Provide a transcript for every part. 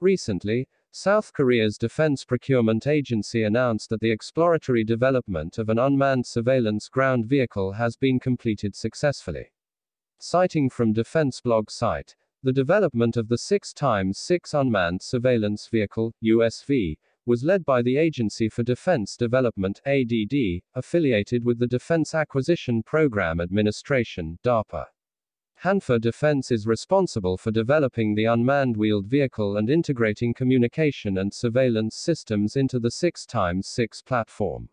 Recently, South Korea's Defense Procurement Agency announced that the exploratory development of an unmanned surveillance ground vehicle has been completed successfully. Citing from Defense Blog site, the development of the 6x6 Unmanned Surveillance Vehicle, USV, was led by the Agency for Defense Development, ADD, affiliated with the Defense Acquisition Program Administration, DAPA. Hanwha Defense is responsible for developing the unmanned wheeled vehicle and integrating communication and surveillance systems into the 6x6 platform.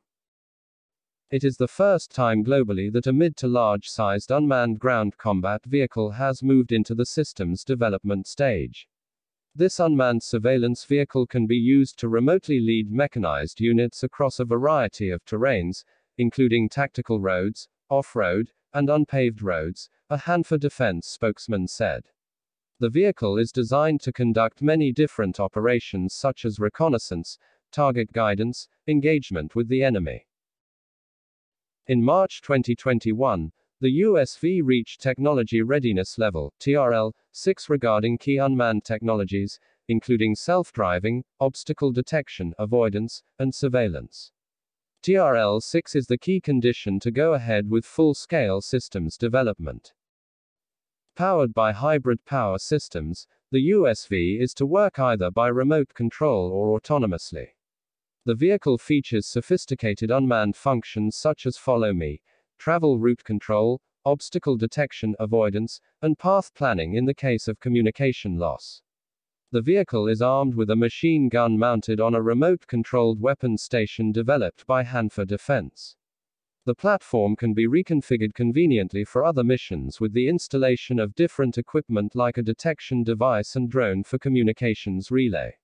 It is the first time globally that a mid to large sized unmanned ground combat vehicle has moved into the system's development stage. This unmanned surveillance vehicle can be used to remotely lead mechanized units across a variety of terrains, including tactical roads, off road, and unpaved roads, a Hanwha Defense spokesman said. The vehicle is designed to conduct many different operations such as reconnaissance, target guidance, engagement with the enemy. In March 2021, the USV reached Technology Readiness Level, TRL, 6 regarding key unmanned technologies, including self-driving, obstacle detection, avoidance, and surveillance. TRL 6 is the key condition to go ahead with full-scale systems development. Powered by hybrid power systems, the USV is to work either by remote control or autonomously. The vehicle features sophisticated unmanned functions such as follow me, travel route control, obstacle detection, avoidance, and path planning in the case of communication loss. The vehicle is armed with a machine gun mounted on a remote controlled weapons station developed by Hanwha Defense. The platform can be reconfigured conveniently for other missions with the installation of different equipment like a detection device and drone for communications relay.